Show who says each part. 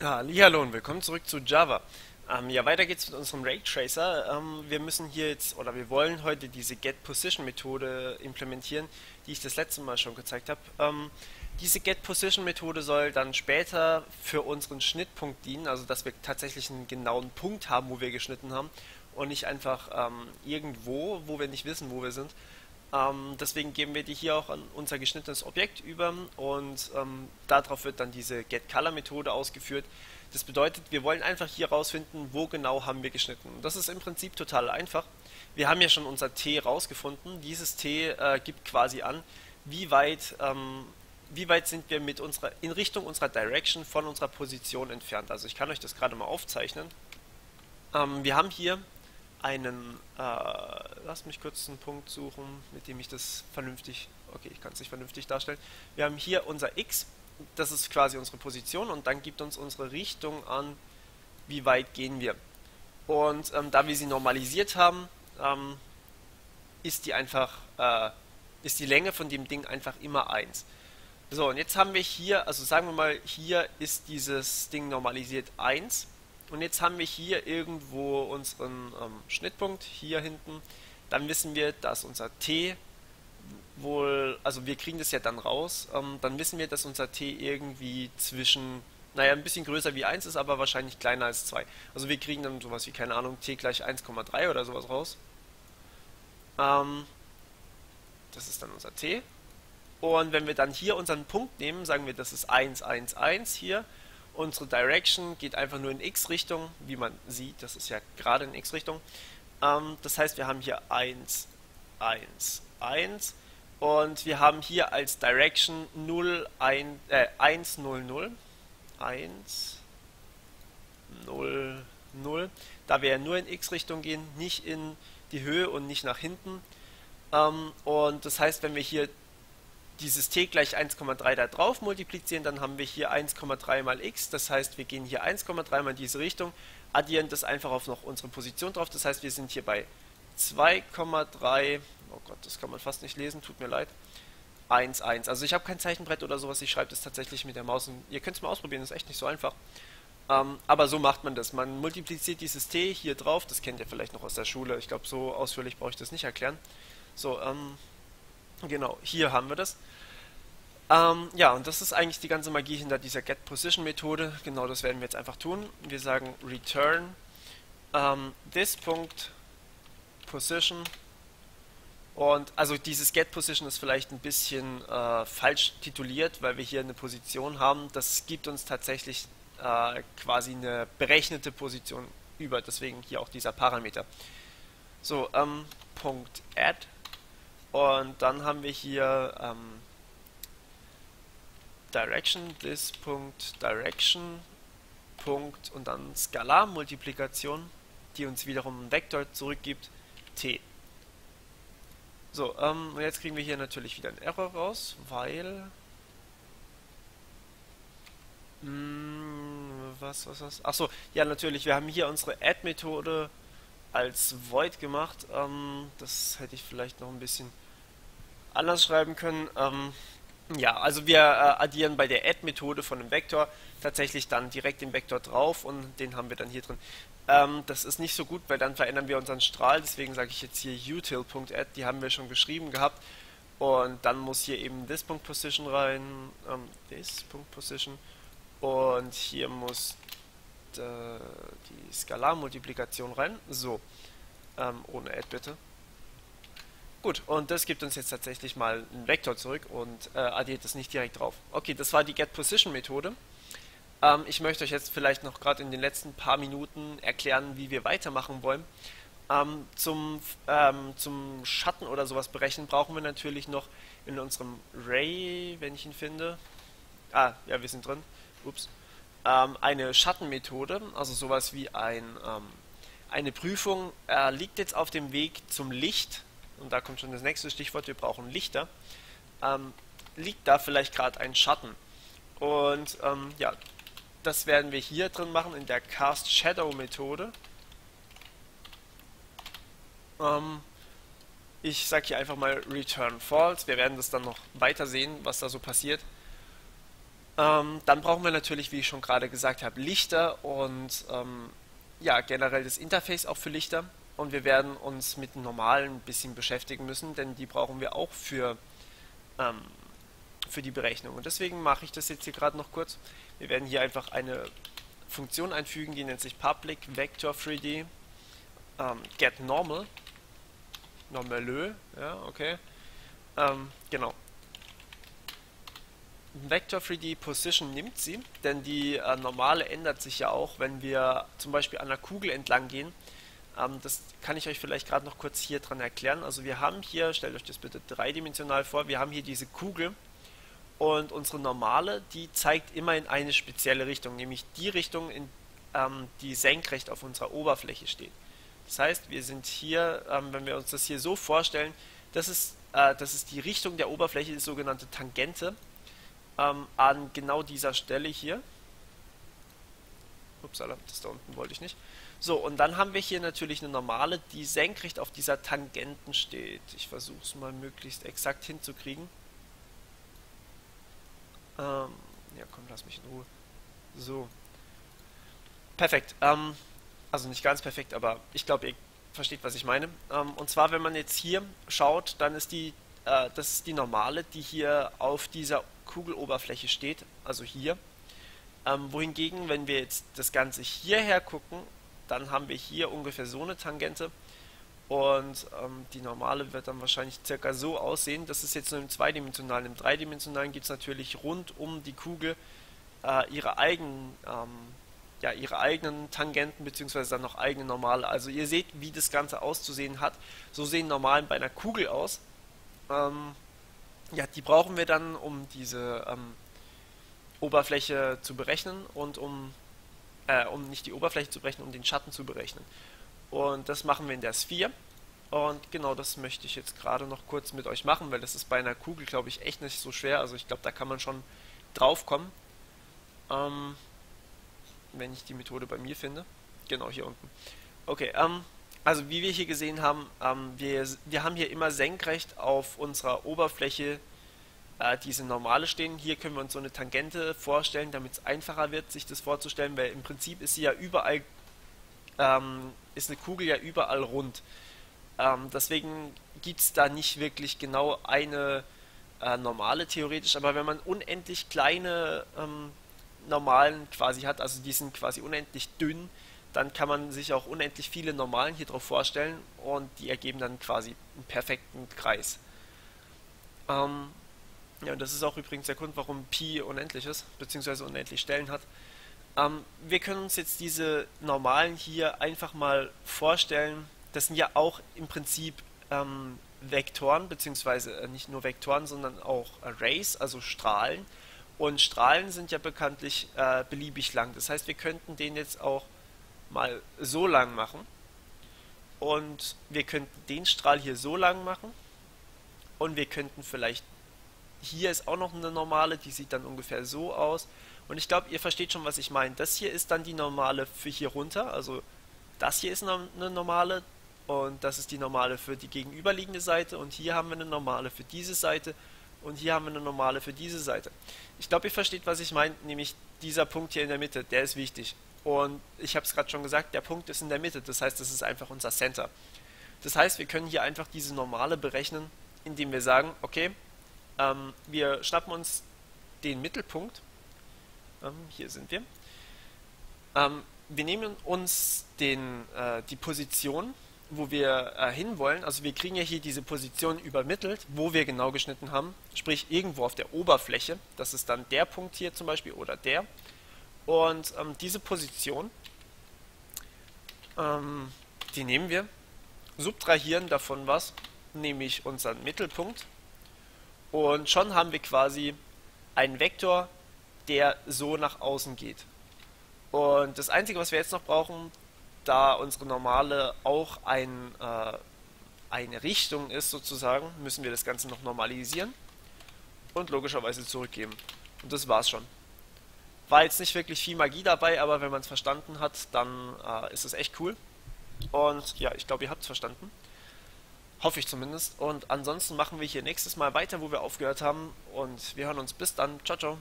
Speaker 1: Hallo und willkommen zurück zu Java. Ähm, ja, weiter geht's mit unserem Raytracer. Ähm, wir müssen hier jetzt, oder wir wollen heute diese GetPosition-Methode implementieren, die ich das letzte Mal schon gezeigt habe. Ähm, diese GetPosition-Methode soll dann später für unseren Schnittpunkt dienen, also dass wir tatsächlich einen genauen Punkt haben, wo wir geschnitten haben und nicht einfach ähm, irgendwo, wo wir nicht wissen, wo wir sind. Ähm, deswegen geben wir die hier auch an unser geschnittenes Objekt über und ähm, darauf wird dann diese GetColor-Methode ausgeführt. Das bedeutet, wir wollen einfach hier rausfinden, wo genau haben wir geschnitten. Das ist im Prinzip total einfach. Wir haben ja schon unser T rausgefunden. Dieses T äh, gibt quasi an, wie weit, ähm, wie weit sind wir mit unserer, in Richtung unserer Direction von unserer Position entfernt. Also ich kann euch das gerade mal aufzeichnen. Ähm, wir haben hier einen, äh, lasst mich kurz einen Punkt suchen, mit dem ich das vernünftig, okay, ich kann es nicht vernünftig darstellen. Wir haben hier unser x, das ist quasi unsere Position und dann gibt uns unsere Richtung an, wie weit gehen wir. Und ähm, da wir sie normalisiert haben, ähm, ist die einfach, äh, ist die Länge von dem Ding einfach immer 1. So, und jetzt haben wir hier, also sagen wir mal, hier ist dieses Ding normalisiert 1 und jetzt haben wir hier irgendwo unseren ähm, Schnittpunkt, hier hinten. Dann wissen wir, dass unser T wohl, also wir kriegen das ja dann raus, ähm, dann wissen wir, dass unser T irgendwie zwischen, naja, ein bisschen größer wie 1 ist, aber wahrscheinlich kleiner als 2. Also wir kriegen dann sowas wie, keine Ahnung, T gleich 1,3 oder sowas raus. Ähm, das ist dann unser T. Und wenn wir dann hier unseren Punkt nehmen, sagen wir, das ist 1, 1, 1 hier, Unsere Direction geht einfach nur in x-Richtung, wie man sieht, das ist ja gerade in x-Richtung. Ähm, das heißt, wir haben hier 1, 1, 1 und wir haben hier als Direction 0, 1, äh, 1, 0, 0. 1, 0, 0. Da wir ja nur in x-Richtung gehen, nicht in die Höhe und nicht nach hinten. Ähm, und das heißt, wenn wir hier dieses t gleich 1,3 da drauf multiplizieren, dann haben wir hier 1,3 mal x, das heißt wir gehen hier 1,3 mal in diese Richtung, addieren das einfach auf noch unsere Position drauf, das heißt wir sind hier bei 2,3, oh Gott, das kann man fast nicht lesen, tut mir leid, 1, 1. Also ich habe kein Zeichenbrett oder sowas, ich schreibe das tatsächlich mit der Maus und ihr könnt es mal ausprobieren, das ist echt nicht so einfach. Ähm, aber so macht man das, man multipliziert dieses t hier drauf, das kennt ihr vielleicht noch aus der Schule, ich glaube so ausführlich brauche ich das nicht erklären. So, ähm, Genau, hier haben wir das. Ähm, ja, und das ist eigentlich die ganze Magie hinter dieser GetPosition-Methode. Genau das werden wir jetzt einfach tun. Wir sagen return ähm, this.position und also dieses GetPosition ist vielleicht ein bisschen äh, falsch tituliert, weil wir hier eine Position haben. Das gibt uns tatsächlich äh, quasi eine berechnete Position über, deswegen hier auch dieser Parameter. So, ähm, Punkt add und dann haben wir hier ähm, Direction, this Direction Punkt und dann Skalarmultiplikation, die uns wiederum einen Vektor zurückgibt, t. So, ähm, und jetzt kriegen wir hier natürlich wieder einen Error raus, weil... Mh, hm, was, was, was? Achso, ja natürlich, wir haben hier unsere Add-Methode als Void gemacht. Ähm, das hätte ich vielleicht noch ein bisschen anders schreiben können. Ähm, ja, also wir äh, addieren bei der Add-Methode von einem Vektor tatsächlich dann direkt den Vektor drauf und den haben wir dann hier drin. Ähm, das ist nicht so gut, weil dann verändern wir unseren Strahl, deswegen sage ich jetzt hier util.add, die haben wir schon geschrieben gehabt. Und dann muss hier eben this.position rein, ähm, this.position und hier muss äh, die Skalarmultiplikation rein. So, ähm, ohne Add bitte. Gut, und das gibt uns jetzt tatsächlich mal einen Vektor zurück und äh, addiert es nicht direkt drauf. Okay, das war die GetPosition-Methode. Ähm, ich möchte euch jetzt vielleicht noch gerade in den letzten paar Minuten erklären, wie wir weitermachen wollen. Ähm, zum, ähm, zum Schatten oder sowas berechnen brauchen wir natürlich noch in unserem Ray, wenn ich ihn finde. Ah, ja, wir sind drin. Ups. Ähm, eine Schattenmethode, also sowas wie ein, ähm, eine Prüfung, äh, liegt jetzt auf dem Weg zum Licht und da kommt schon das nächste Stichwort, wir brauchen Lichter, ähm, liegt da vielleicht gerade ein Schatten. Und ähm, ja, das werden wir hier drin machen in der Cast Shadow Methode. Ähm, ich sage hier einfach mal Return False. Wir werden das dann noch weiter sehen, was da so passiert. Ähm, dann brauchen wir natürlich, wie ich schon gerade gesagt habe, Lichter und ähm, ja, generell das Interface auch für Lichter. Und wir werden uns mit normalen ein bisschen beschäftigen müssen, denn die brauchen wir auch für, ähm, für die Berechnung. Und deswegen mache ich das jetzt hier gerade noch kurz. Wir werden hier einfach eine Funktion einfügen, die nennt sich public vector 3d ähm, get normal. Normalö, ja, okay. Ähm, genau. Vector 3D Position nimmt sie, denn die äh, normale ändert sich ja auch, wenn wir zum Beispiel an der Kugel entlang gehen. Ähm, das kann ich euch vielleicht gerade noch kurz hier dran erklären. Also wir haben hier, stellt euch das bitte dreidimensional vor, wir haben hier diese Kugel und unsere normale, die zeigt immer in eine spezielle Richtung, nämlich die Richtung, in, ähm, die senkrecht auf unserer Oberfläche steht. Das heißt, wir sind hier, ähm, wenn wir uns das hier so vorstellen, das ist, äh, das ist die Richtung der Oberfläche, die sogenannte Tangente ähm, an genau dieser Stelle hier. Upsala, das da unten wollte ich nicht. So, und dann haben wir hier natürlich eine normale, die senkrecht auf dieser Tangenten steht. Ich versuche es mal möglichst exakt hinzukriegen. Ähm, ja, komm, lass mich in Ruhe. So. Perfekt. Ähm, also nicht ganz perfekt, aber ich glaube, ihr versteht, was ich meine. Ähm, und zwar, wenn man jetzt hier schaut, dann ist die, äh, das ist die normale, die hier auf dieser Kugeloberfläche steht, also hier. Ähm, wohingegen, wenn wir jetzt das Ganze hierher gucken, dann haben wir hier ungefähr so eine Tangente und ähm, die normale wird dann wahrscheinlich circa so aussehen. Das ist jetzt nur im zweidimensionalen. Im dreidimensionalen gibt es natürlich rund um die Kugel äh, ihre eigenen ähm, ja, ihre eigenen Tangenten beziehungsweise dann noch eigene normale. Also ihr seht, wie das Ganze auszusehen hat. So sehen Normalen bei einer Kugel aus. Ähm, ja, die brauchen wir dann, um diese ähm, Oberfläche zu berechnen und um, äh, um nicht die Oberfläche zu berechnen, um den Schatten zu berechnen. Und das machen wir in der Sphere. Und genau das möchte ich jetzt gerade noch kurz mit euch machen, weil das ist bei einer Kugel, glaube ich, echt nicht so schwer. Also ich glaube, da kann man schon drauf kommen. Ähm, wenn ich die Methode bei mir finde. Genau, hier unten. Okay, ähm, also wie wir hier gesehen haben, ähm, wir, wir haben hier immer senkrecht auf unserer Oberfläche äh, diese normale stehen. Hier können wir uns so eine Tangente vorstellen, damit es einfacher wird, sich das vorzustellen, weil im Prinzip ist sie ja überall, ähm, ist eine Kugel ja überall rund. Ähm, deswegen gibt es da nicht wirklich genau eine äh, normale theoretisch, aber wenn man unendlich kleine ähm, normalen quasi hat, also die sind quasi unendlich dünn, dann kann man sich auch unendlich viele normalen hier drauf vorstellen und die ergeben dann quasi einen perfekten Kreis. Ähm, ja, und das ist auch übrigens der Grund, warum Pi unendlich ist, beziehungsweise unendlich Stellen hat. Ähm, wir können uns jetzt diese normalen hier einfach mal vorstellen. Das sind ja auch im Prinzip ähm, Vektoren, beziehungsweise äh, nicht nur Vektoren, sondern auch Arrays, also Strahlen. Und Strahlen sind ja bekanntlich äh, beliebig lang. Das heißt, wir könnten den jetzt auch mal so lang machen. Und wir könnten den Strahl hier so lang machen. Und wir könnten vielleicht, hier ist auch noch eine normale, die sieht dann ungefähr so aus. Und ich glaube, ihr versteht schon, was ich meine. Das hier ist dann die normale für hier runter. Also das hier ist eine normale und das ist die normale für die gegenüberliegende Seite. Und hier haben wir eine normale für diese Seite und hier haben wir eine normale für diese Seite. Ich glaube, ihr versteht, was ich meine, nämlich dieser Punkt hier in der Mitte, der ist wichtig. Und ich habe es gerade schon gesagt, der Punkt ist in der Mitte, das heißt, das ist einfach unser Center. Das heißt, wir können hier einfach diese normale berechnen, indem wir sagen, okay, ähm, wir schnappen uns den Mittelpunkt, ähm, hier sind wir, ähm, wir nehmen uns den, äh, die Position wo wir äh, hinwollen, also wir kriegen ja hier diese Position übermittelt, wo wir genau geschnitten haben, sprich irgendwo auf der Oberfläche, das ist dann der Punkt hier zum Beispiel oder der. Und ähm, diese Position, ähm, die nehmen wir, subtrahieren davon was, nämlich unseren Mittelpunkt und schon haben wir quasi einen Vektor, der so nach außen geht. Und das Einzige, was wir jetzt noch brauchen, da unsere normale auch ein, äh, eine Richtung ist sozusagen, müssen wir das Ganze noch normalisieren und logischerweise zurückgeben. Und das war's schon. War jetzt nicht wirklich viel Magie dabei, aber wenn man es verstanden hat, dann äh, ist es echt cool. Und ja, ich glaube, ihr habt es verstanden. Hoffe ich zumindest. Und ansonsten machen wir hier nächstes Mal weiter, wo wir aufgehört haben. Und wir hören uns bis dann. Ciao, ciao.